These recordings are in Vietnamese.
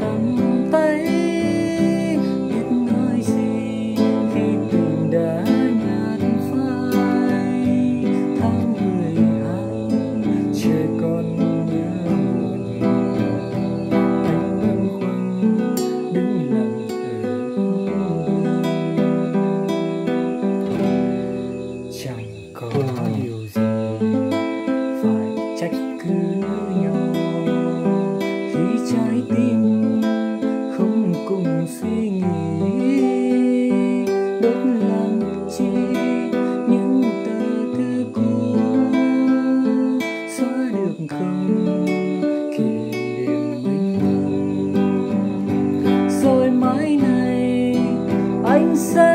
等 không kỷ niệm anh không rồi mãi này anh sẽ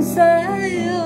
say